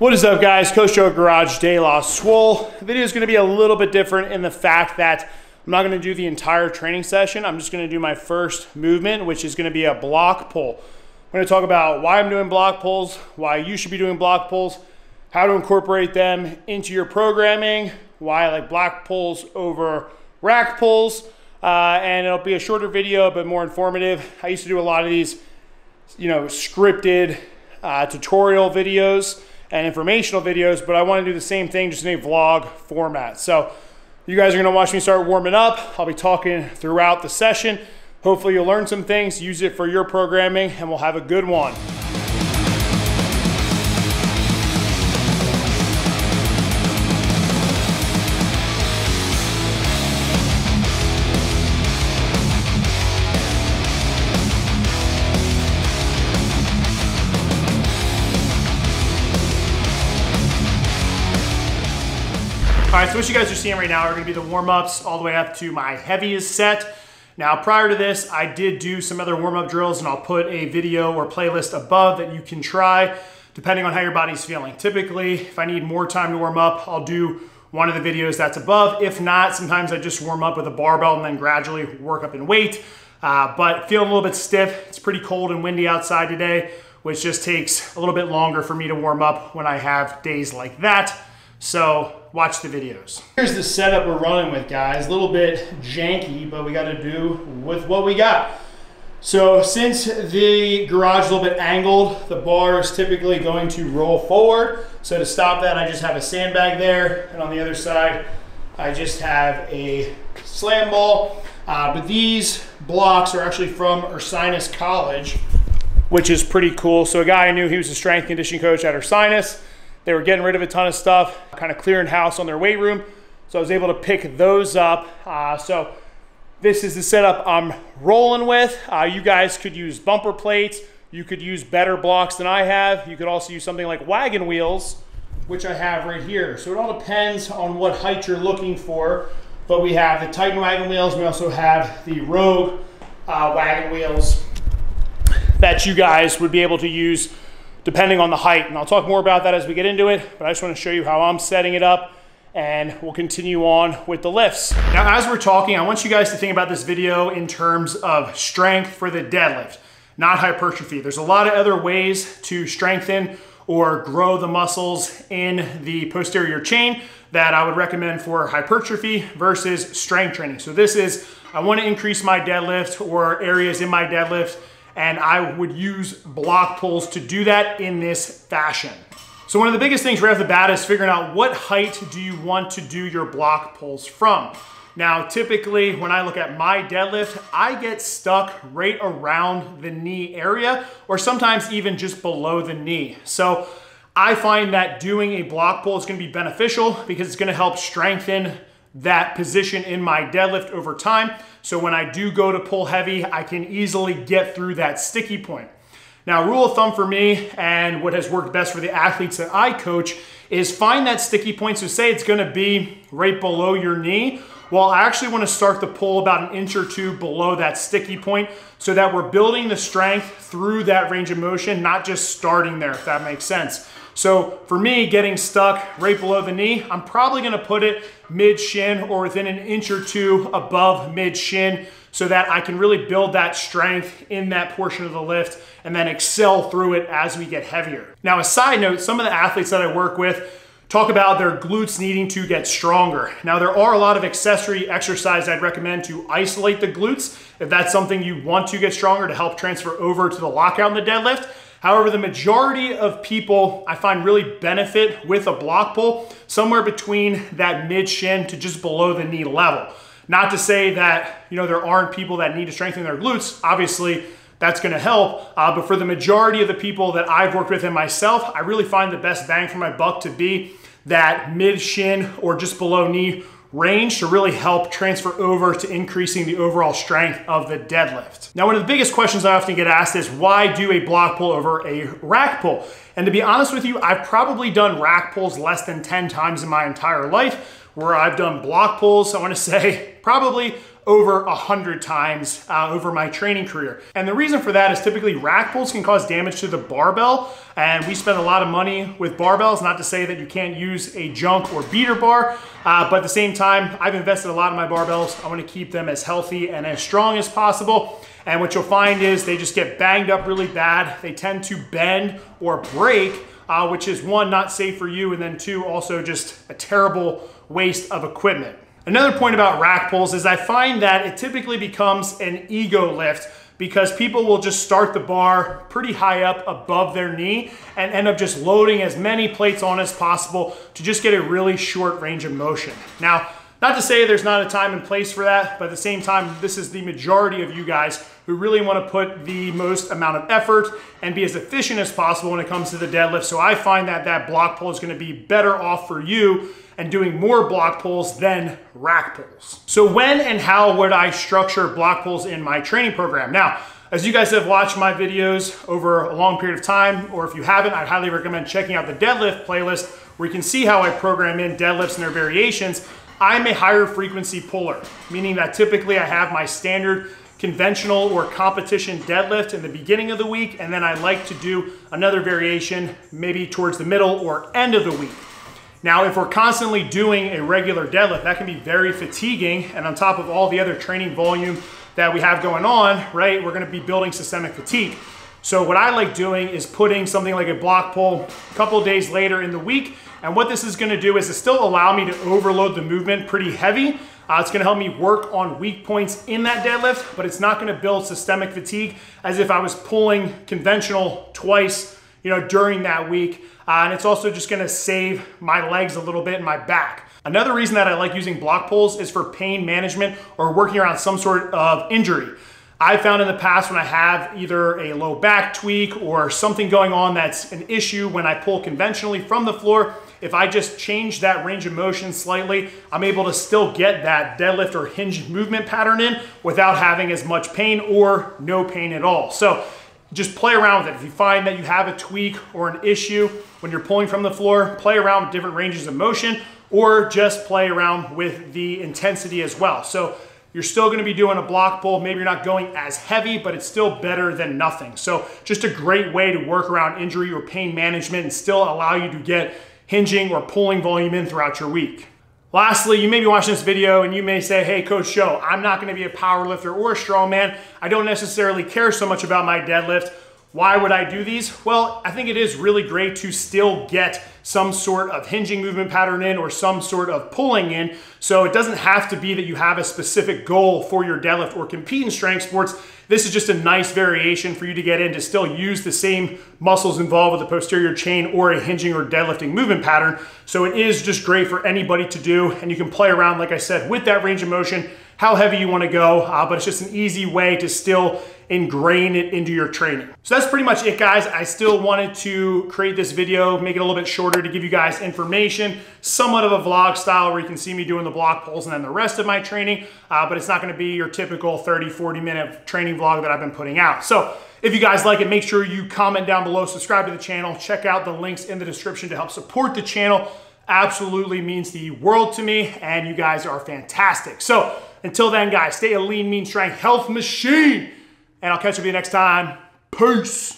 What is up guys, Coach Joe Garage De La Swole. The video is gonna be a little bit different in the fact that I'm not gonna do the entire training session. I'm just gonna do my first movement, which is gonna be a block pull. I'm gonna talk about why I'm doing block pulls, why you should be doing block pulls, how to incorporate them into your programming, why I like block pulls over rack pulls, uh, and it'll be a shorter video, but more informative. I used to do a lot of these, you know, scripted uh, tutorial videos and informational videos, but I want to do the same thing just in a vlog format. So you guys are going to watch me start warming up. I'll be talking throughout the session. Hopefully you'll learn some things, use it for your programming, and we'll have a good one. So what you guys are seeing right now are gonna be the warm-ups all the way up to my heaviest set. Now, prior to this, I did do some other warm-up drills and I'll put a video or playlist above that you can try depending on how your body's feeling. Typically, if I need more time to warm up, I'll do one of the videos that's above. If not, sometimes I just warm up with a barbell and then gradually work up in weight. Uh, but feeling a little bit stiff. It's pretty cold and windy outside today, which just takes a little bit longer for me to warm up when I have days like that. So watch the videos. Here's the setup we're running with, guys. A little bit janky, but we got to do with what we got. So since the garage is a little bit angled, the bar is typically going to roll forward. So to stop that, I just have a sandbag there. And on the other side, I just have a slam ball. Uh, but these blocks are actually from Ursinus College, which is pretty cool. So a guy I knew, he was a strength conditioning coach at Ursinus. They were getting rid of a ton of stuff, kind of clearing house on their weight room. So I was able to pick those up. Uh, so this is the setup I'm rolling with. Uh, you guys could use bumper plates. You could use better blocks than I have. You could also use something like wagon wheels, which I have right here. So it all depends on what height you're looking for. But we have the Titan wagon wheels. We also have the Rogue uh, wagon wheels that you guys would be able to use depending on the height. And I'll talk more about that as we get into it, but I just want to show you how I'm setting it up and we'll continue on with the lifts. Now, as we're talking, I want you guys to think about this video in terms of strength for the deadlift, not hypertrophy. There's a lot of other ways to strengthen or grow the muscles in the posterior chain that I would recommend for hypertrophy versus strength training. So this is, I wanna increase my deadlift or areas in my deadlift and I would use block pulls to do that in this fashion. So one of the biggest things right off the bat is figuring out what height do you want to do your block pulls from. Now, typically when I look at my deadlift, I get stuck right around the knee area or sometimes even just below the knee. So I find that doing a block pull is gonna be beneficial because it's gonna help strengthen that position in my deadlift over time. So when I do go to pull heavy, I can easily get through that sticky point. Now, rule of thumb for me and what has worked best for the athletes that I coach is find that sticky point. So say it's gonna be right below your knee. Well, I actually wanna start the pull about an inch or two below that sticky point so that we're building the strength through that range of motion, not just starting there, if that makes sense. So for me, getting stuck right below the knee, I'm probably gonna put it mid shin or within an inch or two above mid shin so that I can really build that strength in that portion of the lift and then excel through it as we get heavier. Now, a side note, some of the athletes that I work with talk about their glutes needing to get stronger. Now, there are a lot of accessory exercise I'd recommend to isolate the glutes if that's something you want to get stronger to help transfer over to the lockout in the deadlift. However, the majority of people I find really benefit with a block pull somewhere between that mid shin to just below the knee level. Not to say that, you know, there aren't people that need to strengthen their glutes. Obviously, that's gonna help. Uh, but for the majority of the people that I've worked with and myself, I really find the best bang for my buck to be that mid shin or just below knee range to really help transfer over to increasing the overall strength of the deadlift. Now, one of the biggest questions I often get asked is why do a block pull over a rack pull? And to be honest with you, I've probably done rack pulls less than 10 times in my entire life where I've done block pulls, I wanna say probably over a hundred times uh, over my training career. And the reason for that is typically rack pulls can cause damage to the barbell. And we spend a lot of money with barbells, not to say that you can't use a junk or beater bar, uh, but at the same time, I've invested a lot in my barbells. I wanna keep them as healthy and as strong as possible. And what you'll find is they just get banged up really bad. They tend to bend or break, uh, which is one, not safe for you, and then two, also just a terrible waste of equipment. Another point about rack pulls is I find that it typically becomes an ego lift because people will just start the bar pretty high up above their knee and end up just loading as many plates on as possible to just get a really short range of motion. Now, not to say there's not a time and place for that, but at the same time, this is the majority of you guys who really want to put the most amount of effort and be as efficient as possible when it comes to the deadlift. So I find that that block pull is going to be better off for you and doing more block pulls than rack pulls. So when and how would I structure block pulls in my training program? Now, as you guys have watched my videos over a long period of time, or if you haven't, I highly recommend checking out the deadlift playlist where you can see how I program in deadlifts and their variations. I'm a higher frequency puller, meaning that typically I have my standard conventional or competition deadlift in the beginning of the week, and then I like to do another variation maybe towards the middle or end of the week. Now, if we're constantly doing a regular deadlift, that can be very fatiguing, and on top of all the other training volume that we have going on, right, we're gonna be building systemic fatigue. So what I like doing is putting something like a block pull a couple days later in the week. And what this is gonna do is to still allow me to overload the movement pretty heavy. Uh, it's gonna help me work on weak points in that deadlift, but it's not gonna build systemic fatigue as if I was pulling conventional twice you know, during that week. Uh, and it's also just gonna save my legs a little bit and my back. Another reason that I like using block pulls is for pain management or working around some sort of injury. I found in the past when I have either a low back tweak or something going on that's an issue when I pull conventionally from the floor, if I just change that range of motion slightly, I'm able to still get that deadlift or hinge movement pattern in without having as much pain or no pain at all. So just play around with it. If you find that you have a tweak or an issue when you're pulling from the floor, play around with different ranges of motion or just play around with the intensity as well. So you're still gonna be doing a block pull. Maybe you're not going as heavy, but it's still better than nothing. So just a great way to work around injury or pain management and still allow you to get hinging or pulling volume in throughout your week. Lastly, you may be watching this video and you may say, hey, Coach Joe, I'm not gonna be a power lifter or a strongman. I don't necessarily care so much about my deadlift. Why would I do these? Well, I think it is really great to still get some sort of hinging movement pattern in or some sort of pulling in. So it doesn't have to be that you have a specific goal for your deadlift or compete in strength sports. This is just a nice variation for you to get in to still use the same muscles involved with the posterior chain or a hinging or deadlifting movement pattern. So it is just great for anybody to do. And you can play around, like I said, with that range of motion how heavy you wanna go, uh, but it's just an easy way to still ingrain it into your training. So that's pretty much it guys. I still wanted to create this video, make it a little bit shorter to give you guys information, somewhat of a vlog style where you can see me doing the block pulls and then the rest of my training, uh, but it's not gonna be your typical 30, 40 minute training vlog that I've been putting out. So if you guys like it, make sure you comment down below, subscribe to the channel, check out the links in the description to help support the channel. Absolutely means the world to me, and you guys are fantastic. So until then, guys, stay a lean, mean, strength, health machine. And I'll catch up with you next time. Peace.